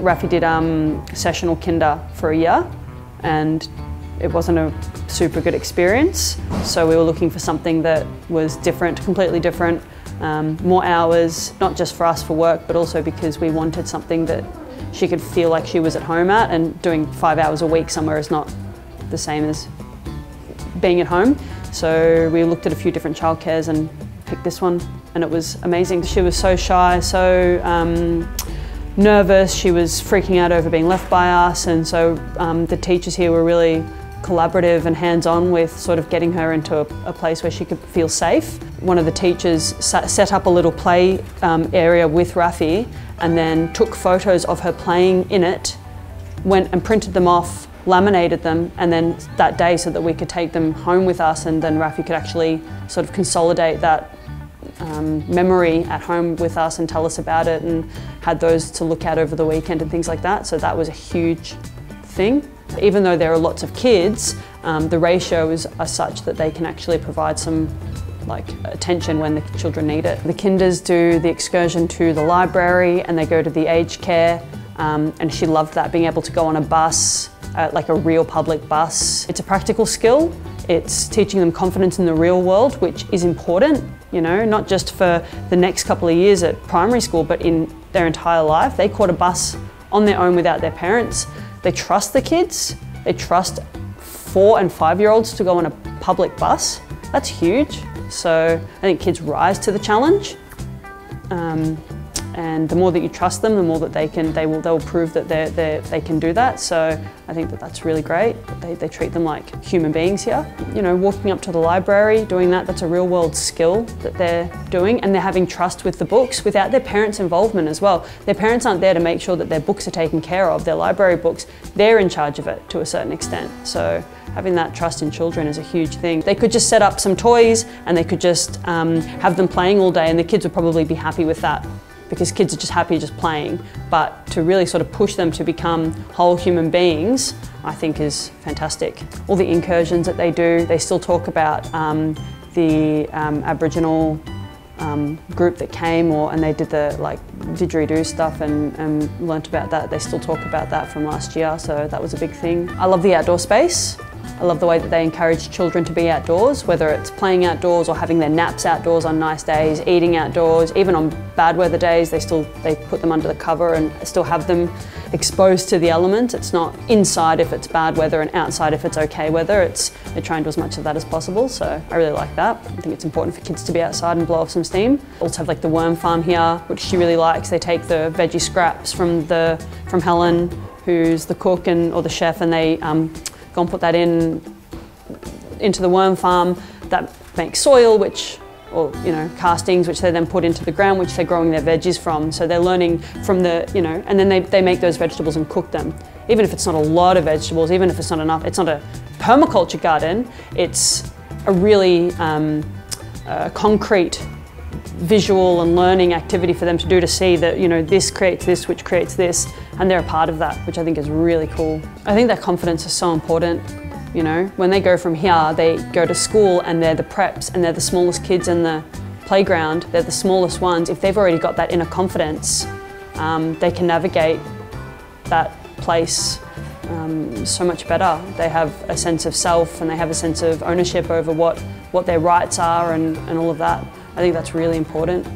Rafi did um, sessional kinder for a year and it wasn't a super good experience. So we were looking for something that was different, completely different, um, more hours, not just for us for work, but also because we wanted something that she could feel like she was at home at and doing five hours a week somewhere is not the same as being at home. So we looked at a few different childcares and picked this one and it was amazing. She was so shy, so um, nervous, she was freaking out over being left by us and so um, the teachers here were really collaborative and hands-on with sort of getting her into a, a, place where she could feel safe. One of the teachers set up a little play um, area with Rafi and then took photos of her playing in it, went and printed them off, laminated them, and then that day so that we could take them home with us and then Rafi could actually sort of consolidate that um, memory at home with us and tell us about it and had those to look at over the weekend and things like that. So that was a huge thing. Even though there are lots of kids, um, the ratios are such that they can actually provide some like attention when the children need it. The kinders do the excursion to the library and they go to the aged care um, and she loved that, being able to go on a bus, uh, like a real public bus. It's a practical skill. It's teaching them confidence in the real world, which is important, you know, not just for the next couple of years at primary school, but in their entire life. They caught a bus on their own without their parents. They trust the kids. They trust four and five year olds to go on a public bus. That's huge. So I think kids rise to the challenge. Um, and the more that you trust them, the more that they can, they will, they will prove that they they they can do that. So I think that that's really great. They, they treat them like human beings here. You know, walking up to the library, doing that, that's a real world skill that they're doing and they're having trust with the books without their parents' involvement as well. Their parents aren't there to make sure that their books are taken care of, their library books, they're in charge of it to a certain extent. So having that trust in children is a huge thing. They could just set up some toys and they could just um, have them playing all day and the kids would probably be happy with that because kids are just happy just playing. But to really sort of push them to become whole human beings, I think is fantastic. All the incursions that they do, they still talk about um, the um, Aboriginal um, group that came or and they did the like didgeridoo stuff and, and learnt about that. They still talk about that from last year, so that was a big thing. I love the outdoor space. I love the way that they encourage children to be outdoors, whether it's playing outdoors or having their naps outdoors on nice days, eating outdoors, even on bad weather days, they still they put them under the cover and still have them exposed to the elements. It's not inside if it's bad weather and outside if it's okay weather. It's they're trying to do as much of that as possible. So I really like that. I think it's important for kids to be outside and blow off some steam. Also have like the worm farm here, which she really likes. They take the veggie scraps from the from Helen, who's the cook and or the chef, and they um, go and put that in into the worm farm. That makes soil, which or you know castings which they then put into the ground which they're growing their veggies from so they're learning from the you know and then they, they make those vegetables and cook them even if it's not a lot of vegetables even if it's not enough it's not a permaculture garden it's a really um, uh, concrete visual and learning activity for them to do to see that you know this creates this which creates this and they're a part of that which I think is really cool. I think that confidence is so important you know when they go from here they go to school and they're the preps and they're the smallest kids in the playground they're the smallest ones if they've already got that inner confidence um, they can navigate that place um, so much better. They have a sense of self and they have a sense of ownership over what, what their rights are and, and all of that. I think that's really important.